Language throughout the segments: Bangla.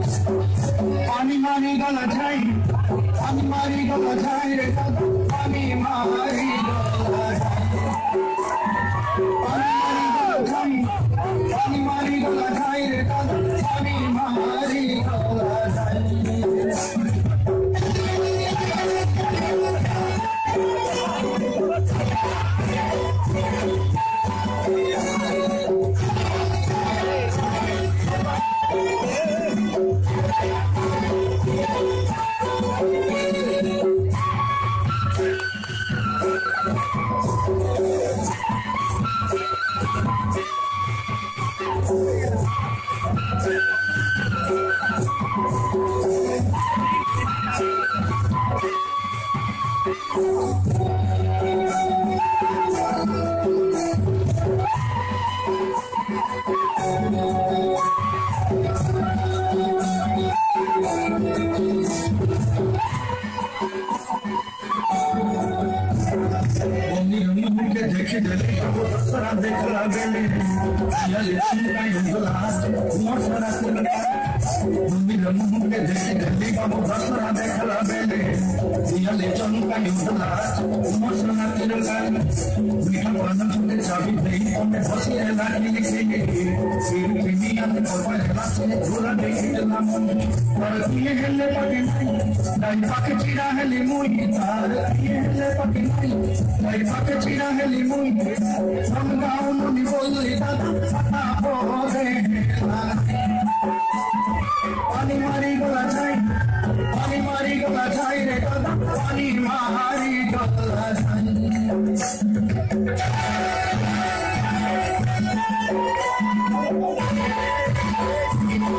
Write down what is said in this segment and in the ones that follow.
पानी मारी गल जाई पानी मारी गल जाई पानी मारी गल Thank you. Life I could cheat, I had মশলা মন্দির মুখে দেখে দেখে বাবু দশরা দেখলা বেলে দিয়ালে চমকাই উঠলা মশলা তিরঙ্গা মিঠা পান ছুটে চাবি দেই পনে বসিয়ে লাগি লিখে সির পিনি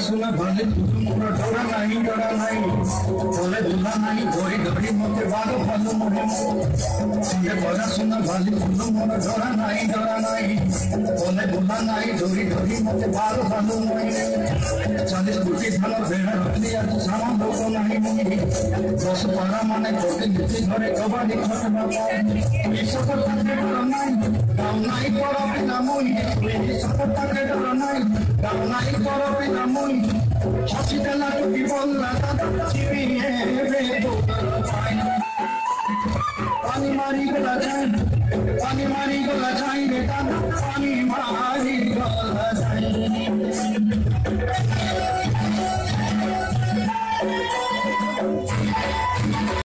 পড়াশোনা ভালো শুধু মোর ডরা নাই ডরা নাই বলে দুলা নাই ধরি ধরি মতে ভালো ভালো মনে। নীলা পড়াশোনা ভালো শুধু মোর ডরা নাই ডরা নাই বলে দুলা নাই ধরি ধরি মতে ভালো ভালো মনে। চালিশ কোটি ভালো বেড়া রাখলি আর সামান লোক নাই মনে। দশ পারা মানে কোটি নিচে ঘরে কবাডি খেলা এসব থাকে ডর নাই গাও নাই পড়া পিনা মই। এসব থাকে ডর নাই গাও নাই পড়া পিনা মই। হসপিটাল টুকি বললা চিবিয়ে পানি মারি গলা যাই পানি মারি গলা যাই রে পানি মারি গলা যাই